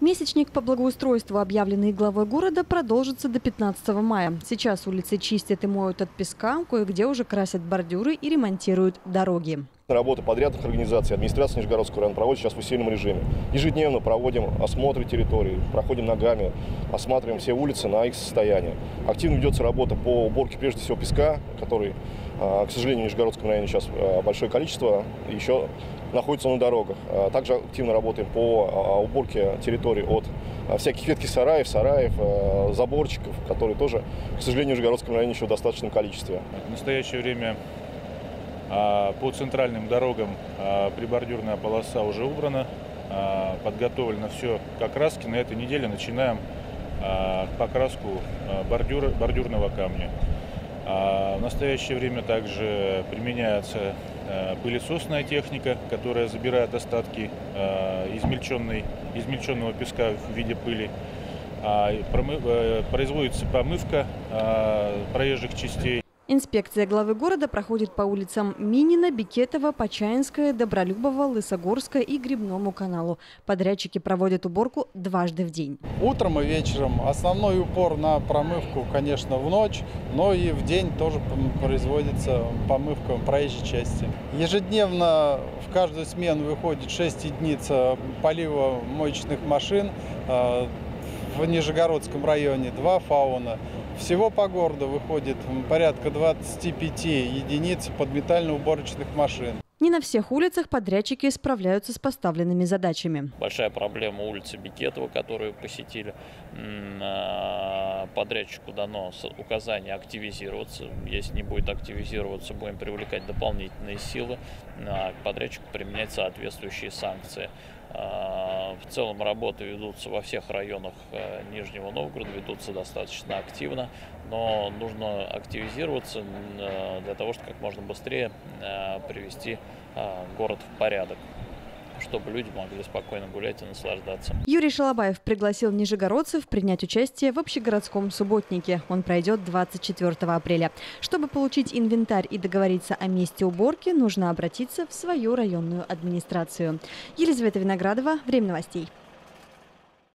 Месячник по благоустройству, объявленный главой города, продолжится до 15 мая. Сейчас улицы чистят и моют от песка, кое-где уже красят бордюры и ремонтируют дороги. Работа подрядных организаций, администрация Нижегородского района проводит сейчас в усиленном режиме. Ежедневно проводим осмотры территории, проходим ногами, осматриваем все улицы на их состояние. Активно ведется работа по уборке прежде всего песка, который, а, к сожалению, в Нижегородском районе сейчас а, большое количество, еще находится на дорогах. А также активно работаем по уборке территории от всяких ветки сараев, сараев, заборчиков, которые тоже, к сожалению, в Нижегородском районе еще в достаточном количестве. В настоящее время по центральным дорогам прибордюрная полоса уже убрана, подготовлено все к окраске. На этой неделе начинаем покраску бордюра, бордюрного камня. В настоящее время также применяется пылесосная техника, которая забирает остатки измельченной, измельченного песка в виде пыли. Э, производится промывка проезжих частей. Инспекция главы города проходит по улицам Минина, Бикетова, Почаинская, Добролюбова, Лысогорская и Грибному каналу. Подрядчики проводят уборку дважды в день. Утром и вечером. Основной упор на промывку, конечно, в ночь, но и в день тоже производится помывка проезжей части. Ежедневно в каждую смену выходит 6 единиц э, полива моечных машин. Э, в Нижегородском районе два фауна. Всего по городу выходит порядка 25 единиц подметально-уборочных машин. Не на всех улицах подрядчики справляются с поставленными задачами. Большая проблема улицы Бикетова, которую посетили. А, подрядчику дано указание активизироваться. Если не будет активизироваться, будем привлекать дополнительные силы. А, к подрядчику применять соответствующие санкции. А, в целом работы ведутся во всех районах э, Нижнего Новгорода, ведутся достаточно активно, но нужно активизироваться э, для того, чтобы как можно быстрее э, привести город в порядок чтобы люди могли спокойно гулять и наслаждаться. Юрий Шалобаев пригласил нижегородцев принять участие в общегородском субботнике. Он пройдет 24 апреля. Чтобы получить инвентарь и договориться о месте уборки, нужно обратиться в свою районную администрацию. Елизавета Виноградова, Время новостей.